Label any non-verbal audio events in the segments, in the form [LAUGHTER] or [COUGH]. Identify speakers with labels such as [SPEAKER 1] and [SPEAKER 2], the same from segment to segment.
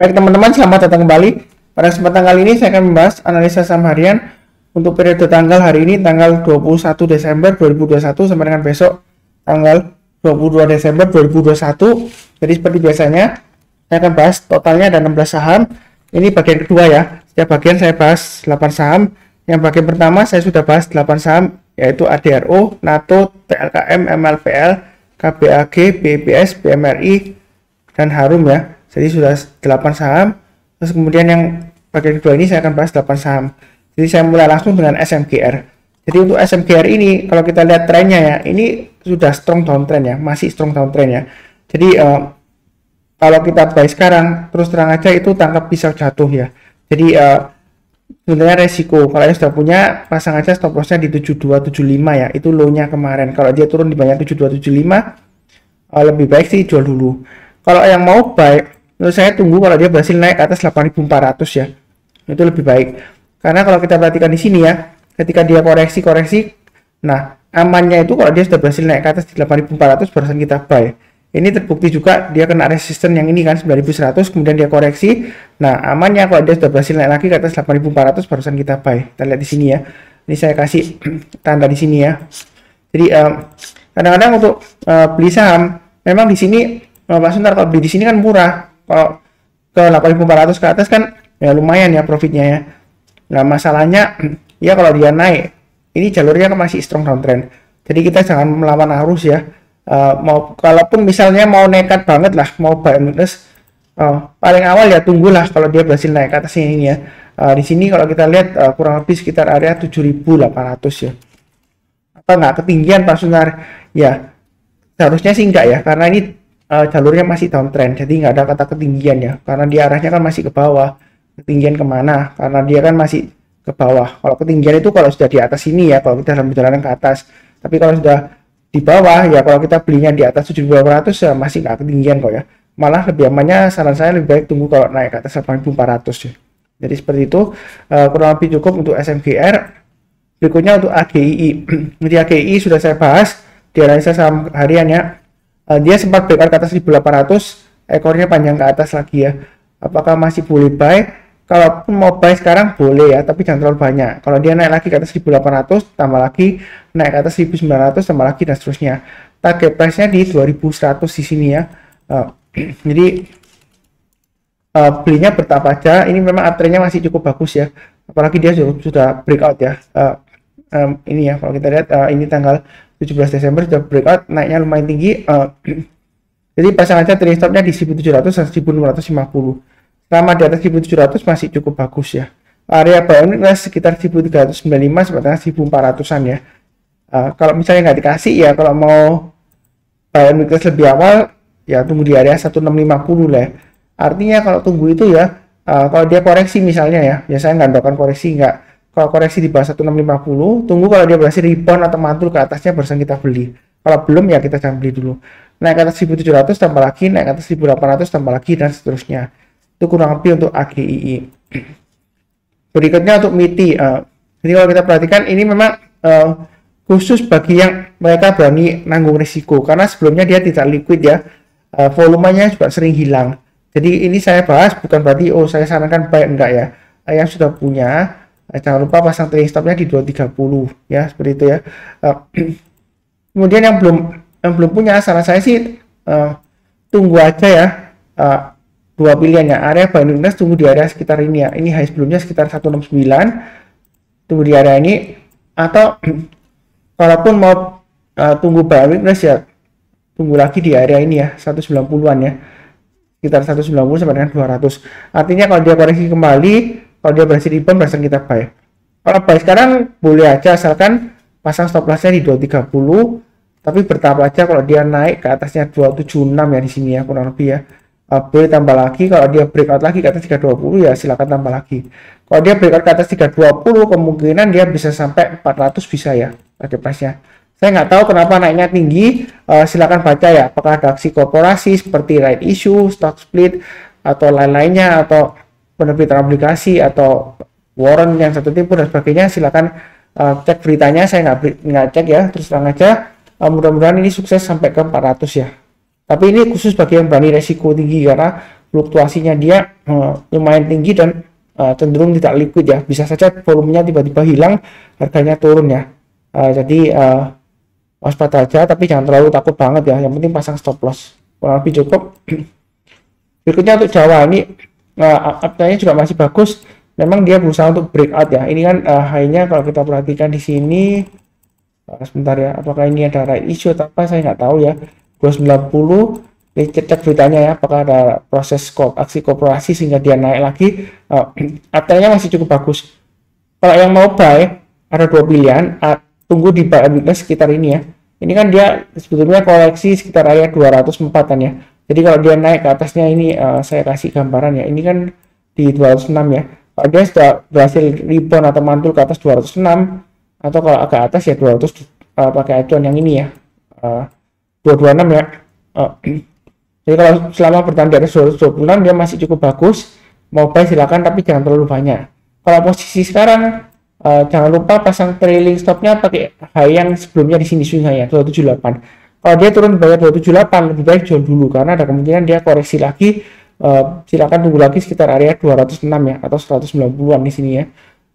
[SPEAKER 1] Baik teman-teman, selamat datang kembali. Pada kesempatan kali ini saya akan membahas analisa saham harian untuk periode tanggal hari ini tanggal 21 Desember 2021 sampai dengan besok tanggal 22 Desember 2021. Jadi seperti biasanya saya akan bahas totalnya ada 16 saham. Ini bagian kedua ya. Setiap bagian saya bahas 8 saham. Yang bagian pertama saya sudah bahas 8 saham yaitu ADRO, NATO, TLKM, MLPL, KBAG, BPS, BMRI, dan Harum ya jadi sudah 8 saham. Terus kemudian yang bagian kedua ini saya akan bahas 8 saham. Jadi saya mulai langsung dengan SMGR jadi untuk SMGR ini kalau kita lihat trennya ya ini sudah strong downtrend ya masih strong downtrend ya. Jadi uh, kalau kita buy sekarang terus terang aja itu tangkap pisau jatuh ya. Jadi uh, sebenarnya resiko kalau yang sudah punya pasang aja stop lossnya di 7275 ya. Itu low nya kemarin. Kalau dia turun di banyak 7275 uh, lebih baik sih jual dulu. Kalau yang mau buy menurut saya tunggu kalau dia berhasil naik ke atas 8400 ya. Itu lebih baik. Karena kalau kita perhatikan di sini ya ketika dia koreksi-koreksi nah amannya itu kalau dia sudah berhasil naik ke atas di 8400 barusan kita buy. Ini terbukti juga dia kena resisten yang ini kan 9100 kemudian dia koreksi. Nah amannya kalau dia sudah berhasil naik lagi ke atas 8400 barusan kita buy. Kita lihat di sini ya. Ini saya kasih [CLEARS THROAT] tanda di sini ya. Jadi kadang-kadang um, untuk uh, beli saham memang di sini Pak Suntar kalau beli di sini kan murah kalau ke 8400 ke atas kan ya lumayan ya profitnya ya. Nah masalahnya [CLEARS THROAT] ya kalau dia naik ini jalurnya kan masih strong downtrend. Jadi kita jangan melawan arus ya. Uh, mau kalaupun misalnya mau nekat banget lah mau buy minus uh, paling awal ya tunggulah kalau dia berhasil naik ke atas ini ya. Uh, di sini kalau kita lihat uh, kurang lebih sekitar area 7800 ya. Apa nggak ketinggian Pak Sunar? Ya seharusnya sih enggak ya karena ini uh, jalurnya masih downtrend jadi nggak ada kata ketinggian ya. Karena dia arahnya kan masih ke bawah. Ketinggian ke mana? Karena dia kan masih ke bawah. Kalau ketinggian itu kalau sudah di atas ini ya kalau kita dalam perjalanan ke atas. Tapi kalau sudah di bawah ya kalau kita belinya di atas 7200 ya masih nggak ketinggian kok ya. Malah lebih amannya saran saya lebih baik tunggu kalau naik ke atas 8400 ya. Jadi seperti itu. Uh, kurang lebih cukup untuk SMGR berikutnya untuk AGII jadi [CLEARS THROAT] AGII sudah saya bahas. Di analisa saham harian ya uh, dia sempat breakout ke atas 1800 ekornya panjang ke atas lagi ya. Apakah masih boleh buy? Kalaupun mau buy sekarang boleh ya tapi jangan terlalu banyak. Kalau dia naik lagi ke atas 1800 tambah lagi naik ke atas 1900 tambah lagi dan seterusnya. Target price nya di 2100 di sini ya. Uh, [CLEARS THROAT] jadi uh, belinya bertahap aja. Ini memang uptrendnya masih cukup bagus ya. Apalagi dia sudah, sudah breakout ya. Uh, um, ini ya kalau kita lihat uh, ini tanggal 17 Desember sudah breakout naiknya lumayan tinggi uh, [CLEARS THROAT] jadi pasang aja trading stopnya di 1700 dan 1550 selama di atas 1700 masih cukup bagus ya. Area bawahnya sekitar 1395 sampai 1400an ya. Uh, kalau misalnya nggak dikasih ya kalau mau buy weakness lebih awal ya tunggu di area 1650 lah ya. artinya kalau tunggu itu ya uh, kalau dia koreksi misalnya ya biasanya nggak melakukan koreksi nggak kalau koreksi di bawah 1650 tunggu kalau dia berhasil rebound atau mantul ke atasnya barusan kita beli. Kalau belum ya kita jangan beli dulu. Naik ke atas 1700 tambah lagi. Naik ke atas 1800 tambah lagi dan seterusnya. Itu kurang lebih untuk AGII [CLEARS THROAT] berikutnya untuk MITI. Uh, jadi kalau kita perhatikan ini memang uh, khusus bagi yang mereka berani nanggung risiko. Karena sebelumnya dia tidak liquid ya. Uh, volumenya juga sering hilang. Jadi ini saya bahas bukan berarti oh saya sarankan baik enggak ya. Uh, yang sudah punya Eh, jangan lupa pasang trailing stopnya di 230 ya seperti itu ya. Uh, [CLEARS THROAT] kemudian yang belum yang belum punya saran saya sih uh, tunggu aja ya. Uh, dua pilihannya area buy weakness tunggu di area sekitar ini ya. Ini high sebelumnya sekitar 169 tunggu di area ini. Atau [CLEARS THROAT] walaupun mau uh, tunggu buy ya tunggu lagi di area ini ya 190-an ya. Sekitar 190 sampai dengan 200 artinya kalau dia koreksi kembali kalau dia berhasil rebound berhasil kita buy. Kalau buy sekarang boleh aja asalkan pasang stop lossnya di 230 tapi bertahap aja kalau dia naik ke atasnya 276 ya di sini ya kurang lebih ya. Uh, boleh tambah lagi kalau dia breakout lagi ke atas 320 ya silakan tambah lagi. Kalau dia breakout ke atas 320 kemungkinan dia bisa sampai 400 bisa ya target price nya saya nggak tahu kenapa naiknya tinggi uh, silakan baca ya apakah ada aksi korporasi seperti right issue stock split atau lain-lainnya atau penerbitan aplikasi atau warrant yang satu tipe dan sebagainya silakan uh, cek beritanya. Saya nggak nggak cek ya terus terang aja. Uh, mudah-mudahan ini sukses sampai ke 400 ya. Tapi ini khusus bagi yang berani resiko tinggi karena fluktuasinya dia uh, lumayan tinggi dan uh, cenderung tidak liquid ya. Bisa saja volumenya tiba-tiba hilang harganya turun ya. Uh, jadi uh, waspada aja tapi jangan terlalu takut banget ya. Yang penting pasang stop loss. Kurang lebih cukup. [CLEARS THROAT] Berikutnya untuk Jawa ini uh, uptrendnya juga masih bagus. Memang dia berusaha untuk breakout ya. Ini kan uh, high-nya kalau kita perhatikan di sini uh, sebentar ya apakah ini ada right issue atau apa saya nggak tahu ya. 290 ini cek beritanya ya apakah ada proses ko aksi kooperasi sehingga dia naik lagi. [CLEARS THROAT] Uh, uptrendnya masih cukup bagus. Kalau yang mau buy ada dua pilihan. Uh, tunggu di buy sekitar ini ya. Ini kan dia sebetulnya koleksi sekitar area 204 kan ya jadi kalau dia naik ke atasnya ini uh, saya kasih gambaran ya. Ini kan di 206 ya. Kalau dia sudah berhasil rebound atau mantul ke atas 206 atau kalau agak atas ya 200 uh, pakai acuan yang ini ya. Uh, 226 ya. Uh, [CLEARS THROAT] jadi kalau selama bertahan di atas 226 dia masih cukup bagus. Mau buy silakan tapi jangan terlalu banyak. Kalau posisi sekarang uh, jangan lupa pasang trailing stopnya pakai high yang sebelumnya di sini high ya 278 kalau dia turun di bawah 278 lebih baik jual dulu karena ada kemungkinan dia koreksi lagi uh, silakan tunggu lagi sekitar area 206 ya atau 190-an di sini ya.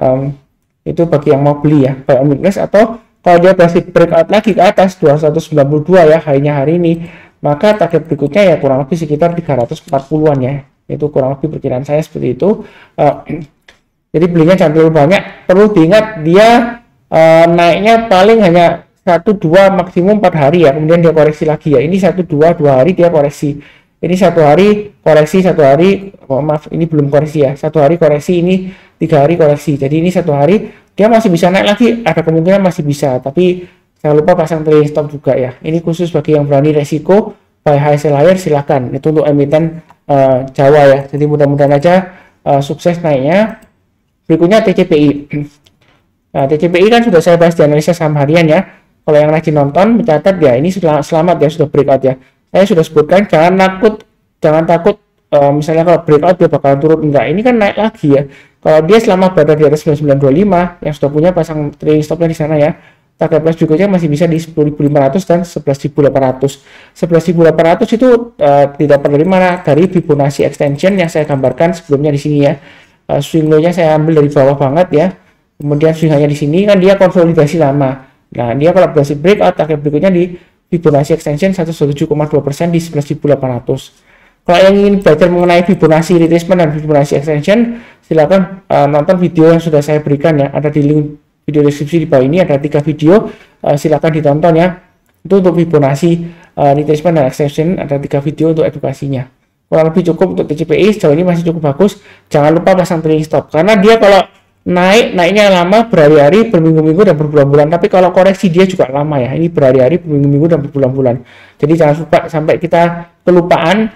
[SPEAKER 1] Um, itu bagi yang mau beli ya, buy on atau kalau dia berhasil breakout lagi ke atas 292 ya high-nya hari ini, maka target berikutnya ya kurang lebih sekitar 340-an ya. Itu kurang lebih perkiraan saya seperti itu. Uh, [CLEARS THROAT] jadi belinya jangan terlalu banyak. Perlu diingat dia uh, naiknya paling hanya satu dua maksimum empat hari ya. Kemudian dia koreksi lagi ya. Ini satu dua dua hari dia koreksi. Ini satu hari koreksi satu hari oh, maaf ini belum koreksi ya. Satu hari koreksi ini tiga hari koreksi. Jadi ini satu hari dia masih bisa naik lagi. Ada kemungkinan masih bisa tapi jangan lupa pasang trailing stop juga ya. Ini khusus bagi yang berani resiko buy high sell higher silahkan. Itu untuk emiten uh, Jawa ya. Jadi mudah-mudahan aja uh, sukses naiknya. Berikutnya TCPI [CLEARS THROAT] nah TCPI kan sudah saya bahas di analisa saham harian ya kalau yang rajin nonton mencatat ya ini selamat ya sudah breakout ya. Saya sudah sebutkan jangan takut jangan takut uh, misalnya kalau breakout dia bakalan turun. Enggak ini kan naik lagi ya. Kalau dia selama berada di atas 9925 yang sudah punya pasang trailing stopnya di sana ya target price berikutnya masih bisa di 10.500 dan 11.800 11.800 itu uh, tidak perlu mana dari Fibonacci extension yang saya gambarkan sebelumnya di sini ya. Uh, swing low-nya saya ambil dari bawah banget ya. Kemudian swing hanya di sini kan dia konsolidasi lama nah dia kalau berhasil breakout target berikutnya di Fibonacci extension 117,2% di 11.800. Kalau yang ingin belajar mengenai Fibonacci retracement dan Fibonacci extension, silakan uh, nonton video yang sudah saya berikan ya. Ada di link video deskripsi di bawah ini ada tiga video, uh, silakan ditonton ya. Itu untuk Fibonacci uh, retracement dan extension ada tiga video untuk edukasinya. Kurang lebih cukup untuk TCPI sejauh ini masih cukup bagus. Jangan lupa pasang trailing stop karena dia kalau naik naiknya lama berhari-hari berminggu-minggu dan berbulan-bulan. Tapi kalau koreksi dia juga lama ya. Ini berhari-hari berminggu-minggu dan berbulan-bulan. Jadi jangan lupa sampai kita kelupaan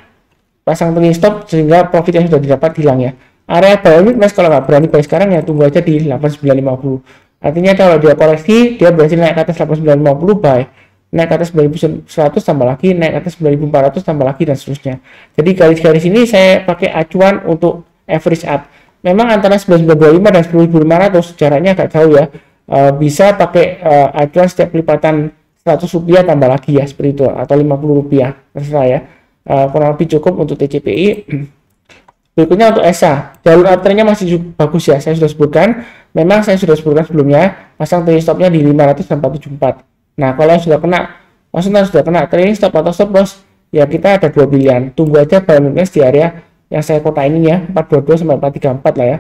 [SPEAKER 1] pasang trailing stop sehingga profit yang sudah didapat hilang ya. Area buy mas kalau nggak berani buy sekarang ya tunggu aja di 8950 artinya kalau dia koreksi dia berhasil naik ke atas 8950 buy naik ke atas 9100 tambah lagi. Naik ke atas 9400 tambah lagi dan seterusnya. Jadi garis-garis ini saya pakai acuan untuk average up memang antara 1925 dan 10500 jaraknya agak jauh ya. Uh, bisa pakai uh, acuan setiap lipatan 100 rupiah tambah lagi ya seperti itu atau 50 rupiah terserah ya. Uh, kurang lebih cukup untuk TCPI [CLEARS THROAT] berikutnya untuk ESA jalur uptrendnya masih bagus ya saya sudah sebutkan. Memang saya sudah sebutkan sebelumnya pasang trailing stopnya di 500 dan 474 nah kalau sudah kena maksudnya sudah kena trailing stop atau stop loss ya kita ada dua pilihan. Tunggu aja balance di area yang saya kota ini ya 422 sampai 434 lah ya.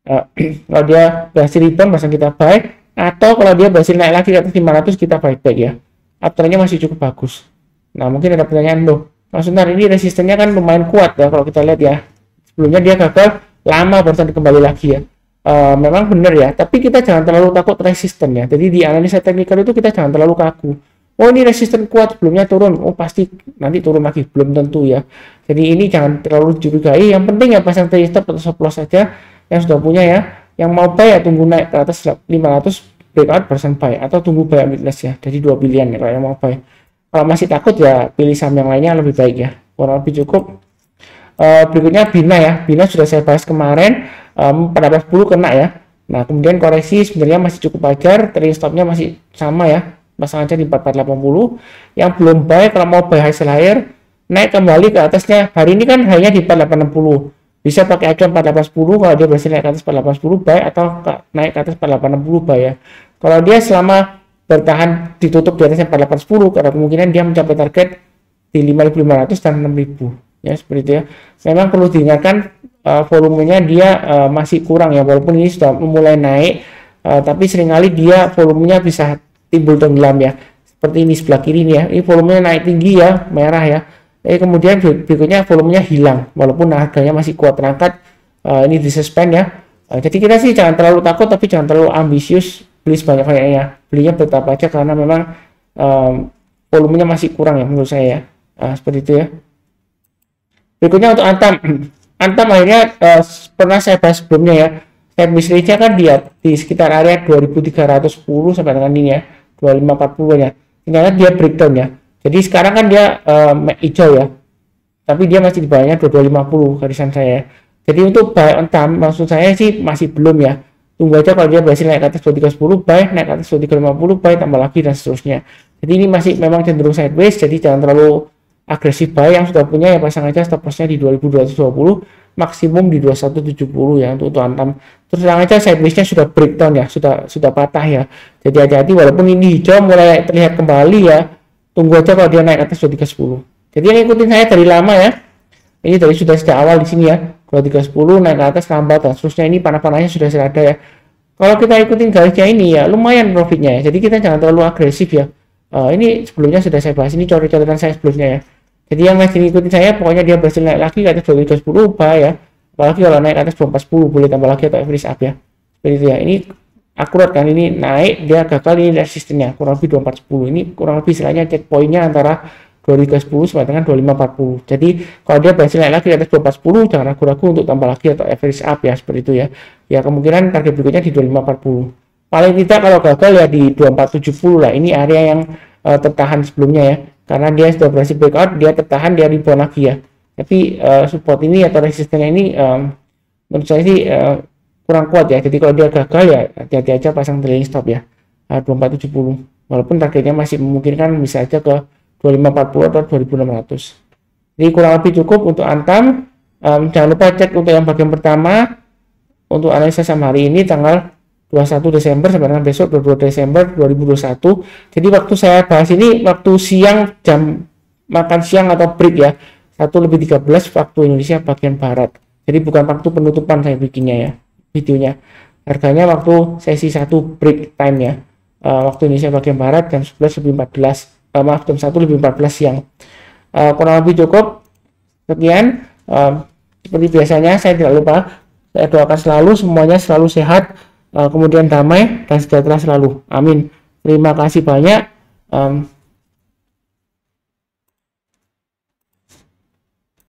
[SPEAKER 1] Uh, [CLEARS THROAT] kalau dia berhasil rebound masa kita buy atau kalau dia berhasil naik lagi ke atas 500 kita buy back ya. Uptrendnya masih cukup bagus. Nah mungkin ada pertanyaan loh maksudnya ini resistennya kan lumayan kuat ya kalau kita lihat ya. Sebelumnya dia gagal lama barusan kembali lagi ya. Uh, memang benar ya tapi kita jangan terlalu takut resisten ya. Jadi di analisa teknikal itu kita jangan terlalu kaku. Oh ini resisten kuat sebelumnya turun. Oh pasti nanti turun lagi belum tentu ya jadi ini jangan terlalu curigai yang penting ya pasang trade stop atau stop loss saja. Yang sudah punya ya. Yang mau buy ya tunggu naik ke atas 500 breakout persen buy. Atau tunggu buy weakness ya. Jadi dua pilihan ya kalau yang mau buy. Kalau masih takut ya pilih saham yang lainnya lebih baik ya. Kurang lebih cukup. Uh, berikutnya Bina ya. Bina sudah saya bahas kemarin. Um, 1410 kena ya. Nah kemudian koreksi sebenarnya masih cukup wajar. Trading stopnya masih sama ya. Pasang aja di 4480 yang belum buy kalau mau buy sell higher naik kembali ke atasnya. Hari ini kan hanya di 4860 bisa pakai acuan 4810 kalau dia berhasil naik ke atas 4810 buy atau naik ke atas 4860 buy ya. Kalau dia selama bertahan ditutup di atasnya 4810 karena kemungkinan dia mencapai target di 5500 dan 6000 ya seperti itu ya. Memang perlu diingatkan uh, volumenya dia uh, masih kurang ya walaupun ini sudah mulai naik uh, tapi sering kali dia volumenya bisa timbul tenggelam ya. Seperti ini sebelah kiri ini ya. Ini volumenya naik tinggi ya merah ya eh kemudian berikutnya volumenya hilang walaupun harganya masih kuat terangkat. Uh, ini disuspend ya. Uh, jadi kita sih jangan terlalu takut tapi jangan terlalu ambisius. Beli sebanyak banyaknya. Belinya betapa aja karena memang um, volumenya masih kurang ya menurut saya ya. Uh, seperti itu ya. Berikutnya untuk antam. [CLEARS THROAT] Antam akhirnya uh, pernah saya bahas sebelumnya ya. Set nya kan dia di sekitar area 2310 sampai dengan ini ya. 2540 ya. Ternyata dia breakdown ya jadi sekarang kan dia uh, hijau ya. Tapi dia masih di bawahnya 2250 garisan saya. Jadi untuk buy on time maksud saya sih masih belum ya. Tunggu aja kalau dia berhasil naik ke atas 2310 buy, naik ke atas 2350 buy, tambah lagi dan seterusnya. Jadi ini masih memang cenderung sideways, jadi jangan terlalu agresif buy yang sudah punya ya pasang aja stop lossnya di 2220 maksimum di 2170 ya untuk, untuk antam terus terang aja sidewaysnya sudah breakdown ya sudah sudah patah ya jadi hati-hati walaupun ini hijau mulai terlihat kembali ya tunggu aja kalau dia naik atas 2310 jadi yang ikutin saya dari lama ya. Ini dari sudah sejak awal di sini ya. 2310 naik ke atas lambat dan seterusnya ini panah-panahnya sudah serada ya. Kalau kita ikutin garisnya ini ya lumayan profitnya ya. Jadi kita jangan terlalu agresif ya. Uh, ini sebelumnya sudah saya bahas. Ini coret-coretan saya sebelumnya ya. Jadi yang masih ikutin saya pokoknya dia berhasil naik lagi ke atas 2310 bah ya. Apalagi kalau naik atas 2410 boleh tambah lagi atau average up ya. Seperti itu ya. Ini akurat kan ini naik dia gagal ini resistennya kurang lebih 2410 ini kurang lebih istilahnya checkpointnya antara 2310 sampai dengan 2540 jadi kalau dia berhasil naik lagi di atas 2410 jangan ragu-ragu untuk tambah lagi atau average up ya seperti itu ya. Ya kemungkinan target berikutnya di 2540 paling tidak kalau gagal ya di 2470 lah. Ini area yang uh, tertahan sebelumnya ya. Karena dia sudah berhasil breakout dia tertahan dia rebound lagi ya. Tapi uh, support ini atau resistennya ini um, menurut saya sih uh, kurang kuat ya. Jadi kalau dia gagal ya hati-hati aja pasang trailing stop ya. Uh, 2470 walaupun targetnya masih memungkinkan bisa aja ke 2540 atau 2600 jadi kurang lebih cukup untuk antam. Um, jangan lupa cek untuk yang bagian pertama. Untuk analisa saham hari ini tanggal 21 Desember sampai dengan besok 22 Desember 2021 jadi waktu saya bahas ini waktu siang jam makan siang atau break ya satu lebih 13 waktu Indonesia bagian Barat. Jadi bukan waktu penutupan saya bikinnya ya videonya. Harganya waktu sesi 1 break time ya uh, waktu Indonesia bagian Barat jam 11 lebih 14 uh, maaf jam 1 lebih 14 siang. Uh, kurang lebih cukup sekian. Uh, seperti biasanya saya tidak lupa. Saya doakan selalu semuanya selalu sehat uh, kemudian damai dan sejahtera selalu. Amin. Terima kasih banyak. Um,